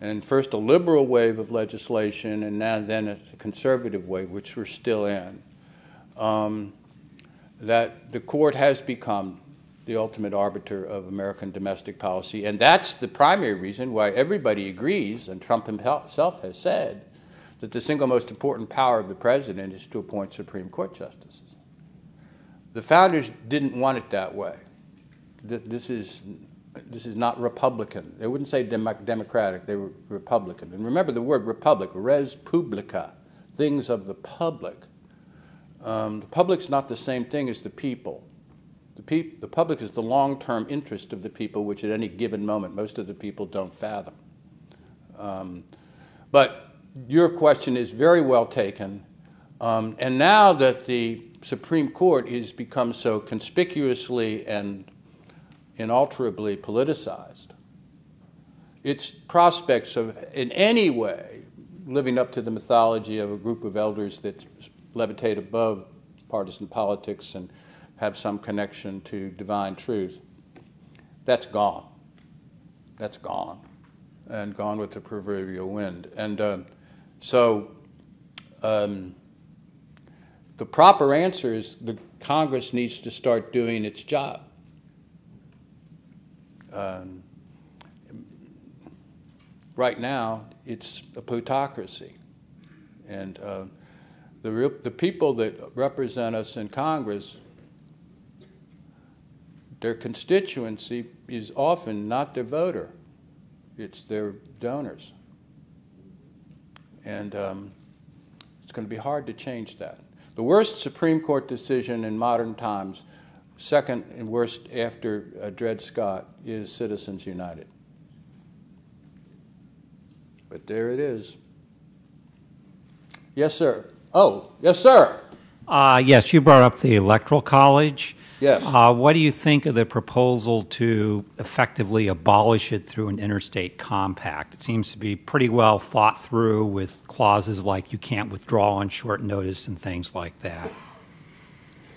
and first a liberal wave of legislation, and now then a conservative wave, which we're still in, um, that the court has become the ultimate arbiter of American domestic policy. And that's the primary reason why everybody agrees, and Trump himself has said, that the single most important power of the president is to appoint Supreme Court justices. The founders didn't want it that way. This is, this is not Republican. They wouldn't say dem Democratic, they were Republican. And remember the word republic, res publica, things of the public. Um, the public's not the same thing as the people. The, peop the public is the long-term interest of the people, which at any given moment most of the people don't fathom. Um, but your question is very well taken. Um, and now that the Supreme Court has become so conspicuously and inalterably politicized, its prospects of, in any way, living up to the mythology of a group of elders that levitate above partisan politics and have some connection to divine truth, that's gone. That's gone. And gone with the proverbial wind. And uh, so um, the proper answer is the Congress needs to start doing its job. Um, right now, it's a plutocracy. And uh, the, the people that represent us in Congress, their constituency is often not their voter, it's their donors. And um, it's going to be hard to change that. The worst Supreme Court decision in modern times, second and worst after uh, Dred Scott, is Citizens United. But there it is. Yes, sir. Oh, yes, sir. Uh, yes, you brought up the Electoral College. Yes. Uh, what do you think of the proposal to effectively abolish it through an interstate compact? It seems to be pretty well thought through with clauses like you can't withdraw on short notice and things like that.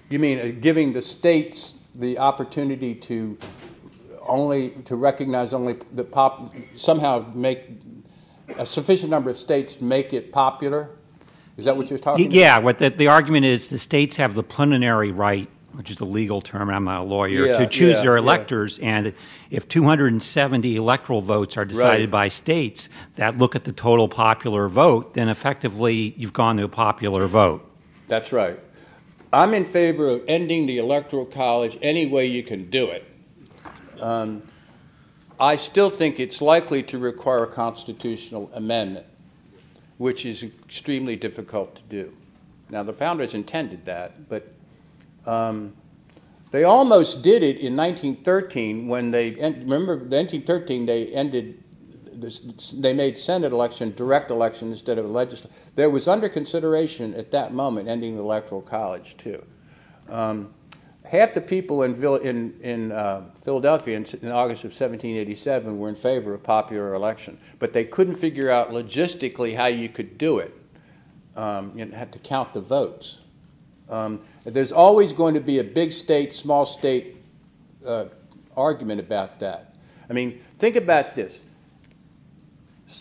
You mean uh, giving the states the opportunity to only to recognize only the pop somehow make a sufficient number of states make it popular? Is that what you're talking about? Yeah, what the, the argument is, the states have the plenary right, which is a legal term, I'm not a lawyer, Yeah, to choose yeah, their yeah. electors, and if 270 electoral votes are decided Right. by states that look at the total popular vote, then effectively you've gone to a popular vote. That's right. I'm in favor of ending the electoral college any way you can do it. Um, I still think it's likely to require a constitutional amendment, which is extremely difficult to do. Now, the founders intended that, but um, they almost did it in 1913 when they, remember, 1913, they ended, this, they made Senate election direct election instead of legislative. There was under consideration at that moment ending the electoral college, too. Um, half the people in, in, in uh, Philadelphia in, in August of 1787 were in favor of popular election, but they couldn't figure out logistically how you could do it. Um, you had to count the votes. Um, there's always going to be a big state, small state uh, argument about that. I mean, think about this.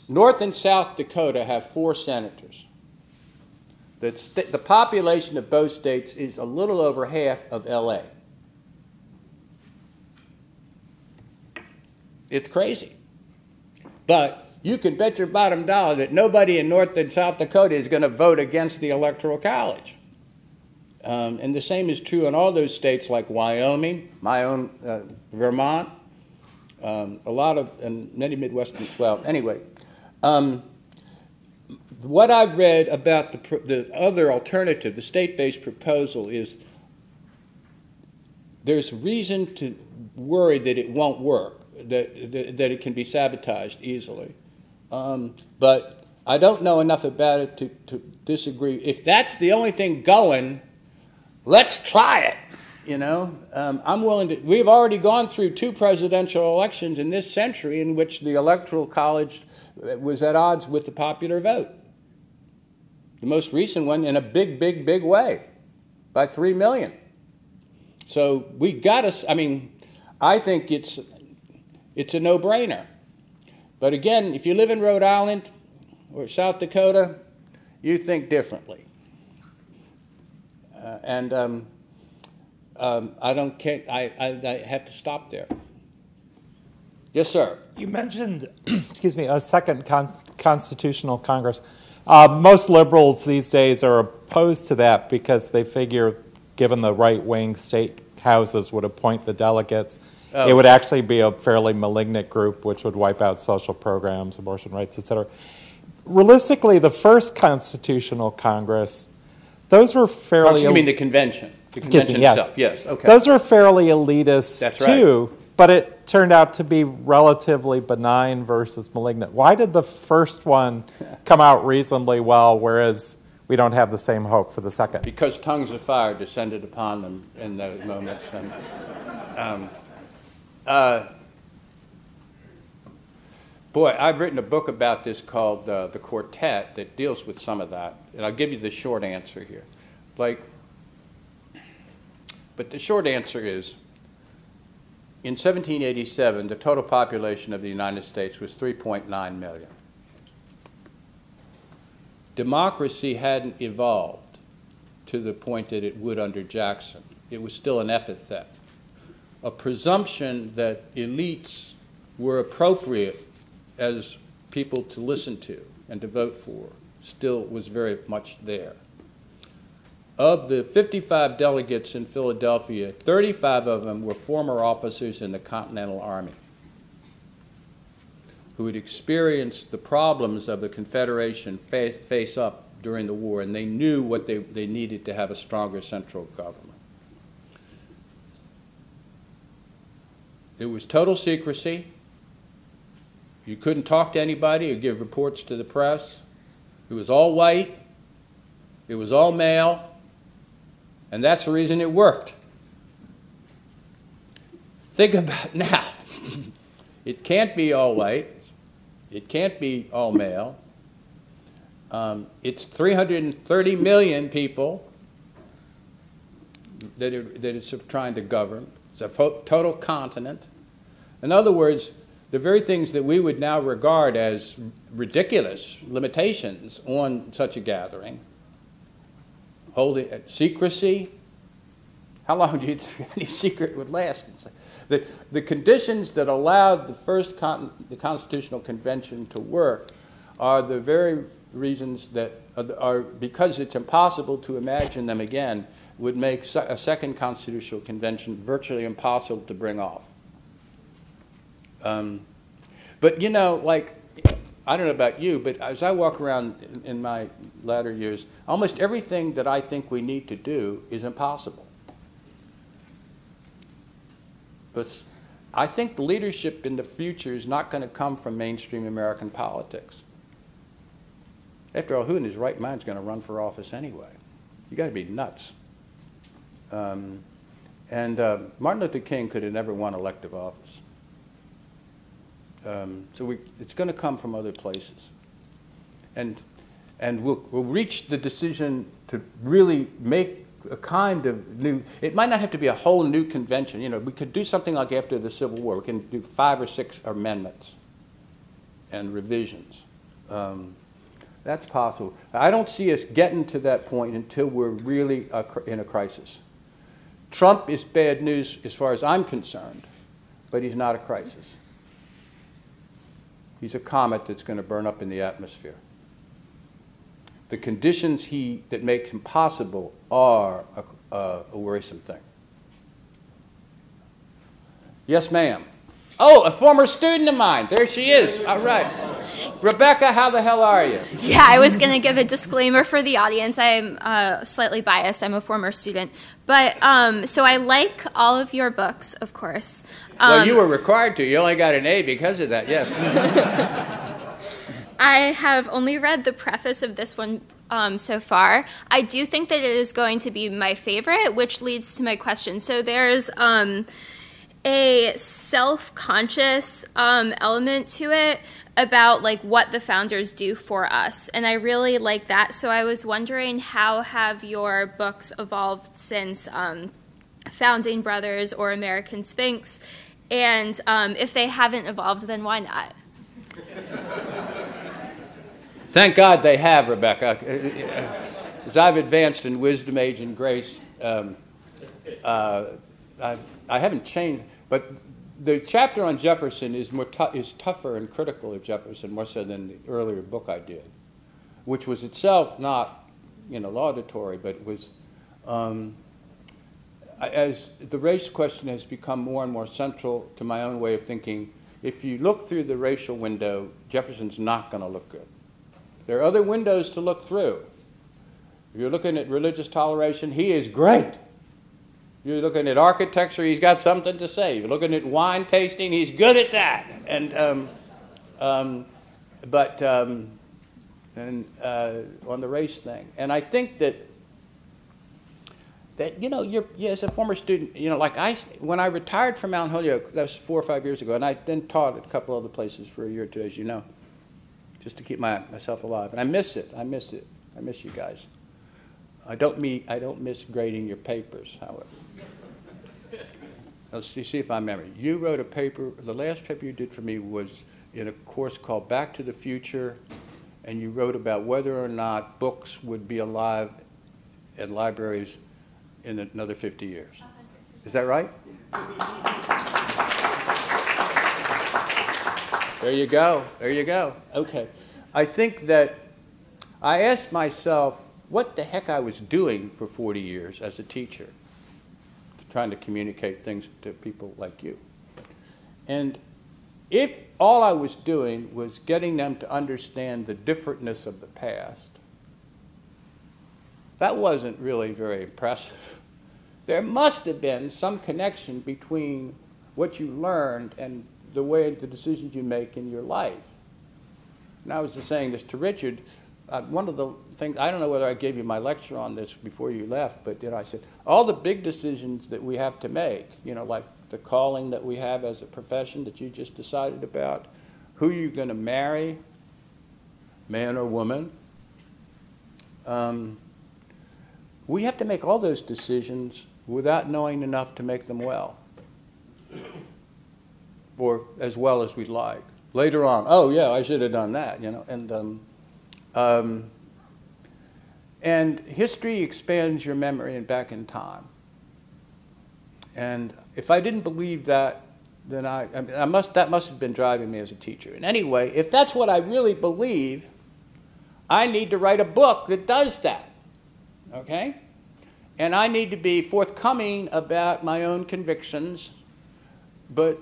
North and South Dakota have four senators. The, sta- the population of both states is a little over half of LA. It's crazy. But you can bet your bottom dollar that nobody in North and South Dakota is going to vote against the Electoral College. Um, and the same is true in all those states like Wyoming, my own uh, Vermont, um, a lot of, and many Midwestern well. Anyway, um, what I've read about the, the other alternative, the state-based proposal, is there's reason to worry that it won't work, that, that, that it can be sabotaged easily. Um, but I don't know enough about it to, to disagree. If that's the only thing going, let's try it. You know, um, I'm willing to. We've already gone through two presidential elections in this century in which the electoral college was at odds with the popular vote. The most recent one in a big, big, big way, by three million. So we got to. I mean, I think it's it's a no-brainer. But again, if you live in Rhode Island or South Dakota, you think differently. Uh, and um, um, I don't care, I, I, I have to stop there. Yes, sir. You mentioned, *clears throat* excuse me, a second con- constitutional Congress. Uh, most liberals these days are opposed to that because they figure, given the right wing state houses would appoint the delegates, Oh. it would actually be a fairly malignant group which would wipe out social programs, abortion rights, et cetera. Realistically, the first constitutional Congress, those were fairly. You mean the convention? The convention me, yes. itself, yes, okay. Those were fairly elitist That's right. too, but it turned out to be relatively benign versus malignant. Why did the first one come out reasonably well, whereas we don't have the same hope for the second? Because tongues of fire descended upon them in those moments. And, um, uh, boy, I've written a book about this called uh, The Quartet that deals with some of that. And I'll give you the short answer here. Like, but the short answer is in 1787, the total population of the United States was 3.9 million. Democracy hadn't evolved to the point that it would under Jackson. It was still an epithet. A presumption that elites were appropriate as people to listen to and to vote for still was very much there. Of the 55 delegates in Philadelphia, 35 of them were former officers in the Continental Army who had experienced the problems of the Confederation face, face up during the war, and they knew what they, they needed to have a stronger central government. It was total secrecy. You couldn't talk to anybody or give reports to the press. It was all white. It was all male. And that's the reason it worked. Think about *laughs* now. it can't be all white. It can't be all male. Um, it's 330 million people that, it, that it's trying to govern. It's a total continent. In other words, the very things that we would now regard as ridiculous limitations on such a gathering, holding secrecy. How long do you think *laughs* any secret would last? The, the conditions that allowed the first con, the Constitutional Convention to work are the very reasons that are, are, because it's impossible to imagine them again would make a second Constitutional Convention virtually impossible to bring off. Um, but you know, like, I don't know about you, but as I walk around in, in my latter years, almost everything that I think we need to do is impossible. But I think leadership in the future is not going to come from mainstream American politics. After all, who in his right mind is going to run for office anyway? You got to be nuts. Um, and uh, Martin Luther King could have never won elective office. Um, so we, it's going to come from other places. And, and we'll, we'll reach the decision to really make a kind of new, it might not have to be a whole new convention. You know, we could do something like after the Civil War. We can do five or six amendments and revisions. Um, that's possible. I don't see us getting to that point until we're really in a crisis. Trump is bad news as far as I'm concerned, but he's not a crisis. He's a comet that's going to burn up in the atmosphere. The conditions he, that make him possible are a, a, a worrisome thing. Yes, ma'am. Oh, a former student of mine. There she is. All right. Rebecca, how the hell are you? Yeah, I was going to give a disclaimer for the audience. I'm uh, slightly biased. I'm a former student. But um, so I like all of your books, of course. Um, well, you were required to. You only got an A because of that, yes. *laughs* I have only read the preface of this one um, so far. I do think that it is going to be my favorite, which leads to my question. So there's um, a self-conscious um, element to it about like what the founders do for us. And i really like that. So i was wondering how have your books evolved since um, founding brothers or american sphinx? And um, if they haven't evolved then why not? Thank god they have rebecca. As i've advanced in wisdom age and grace um, uh, I, I haven't changed, but the chapter on Jefferson is, more is tougher and critical of Jefferson more so than the earlier book I did, which was itself not, you know, laudatory, but it was, um, as the race question has become more and more central to my own way of thinking, if you look through the racial window, Jefferson's not going to look good. There are other windows to look through. If you're looking at religious toleration, he is great. You're looking at architecture, he's got something to say. You're looking at wine tasting, he's good at that. And, um, um, but, um, and uh, on the race thing. And I think that, that you know, you're, yeah, as a former student, you know, like I, when I retired from Mount Holyoke, that was four or five years ago, and I then taught at a couple other places for a year or two, as you know, just to keep my, myself alive. And I miss it. I miss it. I miss you guys. I don't, meet, I don't miss grading your papers, however. Let's see if I remember. You wrote a paper, the last paper you did for me was in a course called Back to the Future, and you wrote about whether or not books would be alive in libraries in another 50 years. Is that right? There you go. There you go. Okay. I think that I asked myself what the heck I was doing for 40 years as a teacher trying to communicate things to people like you. And if all I was doing was getting them to understand the differentness of the past, that wasn't really very impressive. *laughs* There must have been some connection between what you learned and the way the decisions you make in your life. And I was just saying this to Richard. Uh, one of the things, I don't know whether I gave you my lecture on this before you left, but you know, I said, all the big decisions that we have to make, you know, like the calling that we have as a profession that you just decided about, who you're going to marry, man or woman, um, we have to make all those decisions without knowing enough to make them well. or as well as we'd like. Later on, oh yeah, I should have done that, you know, and um, um, and history expands your memory and back in time. And if I didn't believe that, then I, I, must that must have been driving me as a teacher. And anyway, if that's what I really believe, I need to write a book that does that. Okay? And I need to be forthcoming about my own convictions, but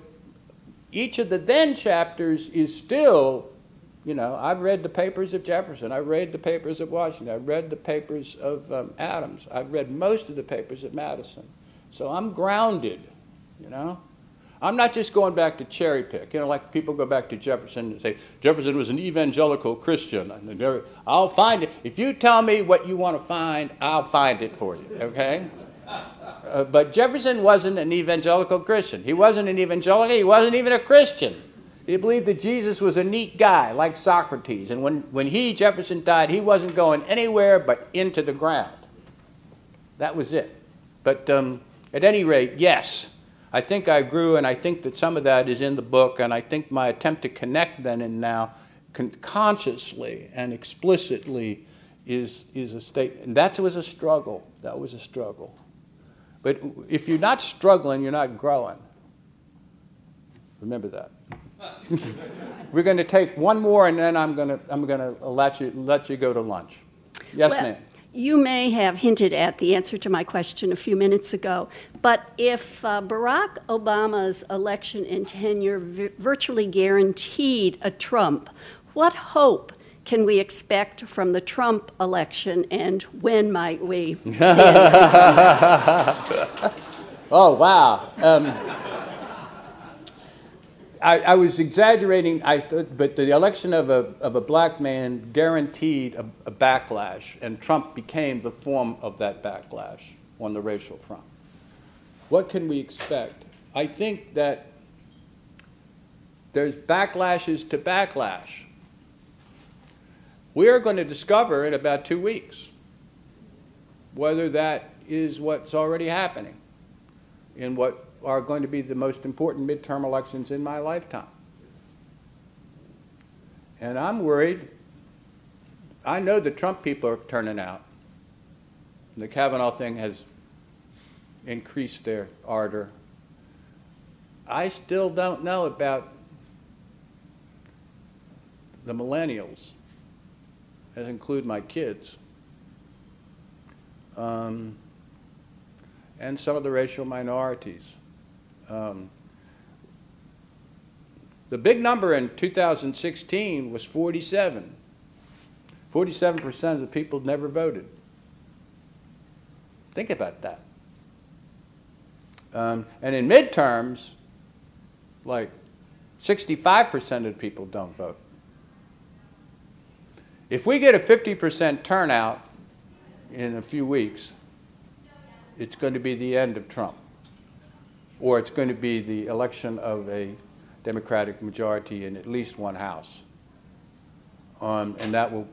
each of the then chapters is still, you know, I've read the papers of Jefferson, I've read the papers of Washington, I've read the papers of um, Adams, I've read most of the papers of Madison. So I'm grounded, you know. I'm not just going back to cherry pick. You know, like people go back to Jefferson and say, Jefferson was an evangelical Christian. I'll find it. If you tell me what you want to find, I'll find it for you, okay? Uh, but Jefferson wasn't an evangelical Christian. He wasn't an evangelical, he wasn't even a Christian. He believed that Jesus was a neat guy, like Socrates. And when, when he, Jefferson, died, he wasn't going anywhere but into the ground. That was it. But um, at any rate, yes, I think I grew, and I think that some of that is in the book, and I think my attempt to connect then and now con- consciously and explicitly is, is a statement. And that was a struggle. That was a struggle. But if you're not struggling, you're not growing. Remember that. *laughs* We're going to take one more, and then I'm going to, I'm going to let you, let you go to lunch. Yes, Well, ma'am. You may have hinted at the answer to my question a few minutes ago, but if uh, Barack Obama's election and tenure vi- virtually guaranteed a Trump, what hope can we expect from the Trump election, and when might we *laughs* see? *laughs* Oh, wow. Um, I, I was exaggerating, I but the election of a, of a black man guaranteed a, a backlash, and Trump became the form of that backlash on the racial front. What can we expect? I think that there's backlashes to backlash. We are going to discover in about two weeks whether that is what's already happening in what are going to be the most important midterm elections in my lifetime. And I'm worried. I know the Trump people are turning out. The Kavanaugh thing has increased their ardor. I still don't know about the millennials, as include my kids. Um, and some of the racial minorities. Um, the big number in 2016 was 47. 47% of the people never voted. Think about that. Um, and in midterms, like 65% of the people don't vote. If we get a 50% turnout in a few weeks, it's going to be the end of Trump. Or it's going to be the election of a Democratic majority in at least one House. Um, and that will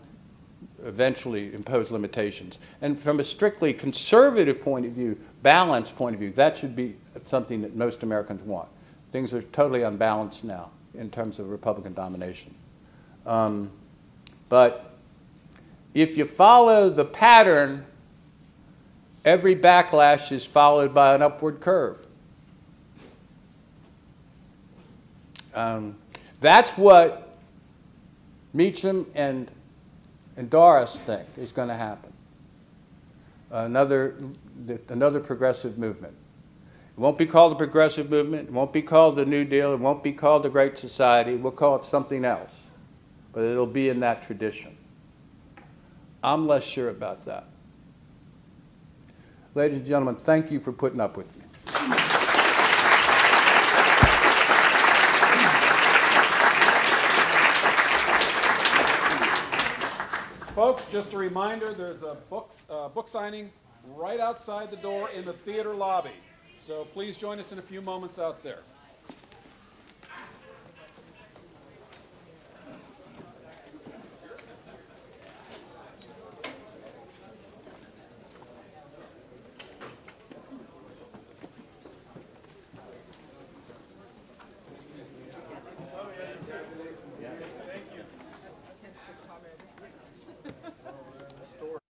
eventually impose limitations. And from a strictly conservative point of view, balanced point of view, that should be something that most Americans want. Things are totally unbalanced now in terms of Republican domination. Um, but if you follow the pattern every backlash is followed by an upward curve. Um, that's what Meacham and, and Doris think is going to happen. Another, another progressive movement. It won't be called the progressive movement. It won't be called the New Deal. It won't be called the Great Society. We'll call it something else. But it'll be in that tradition. I'm less sure about that. Ladies and gentlemen, thank you for putting up with me. Folks, just a reminder, there's a books, uh, book signing right outside the door in the theater lobby. So please join us in a few moments out there.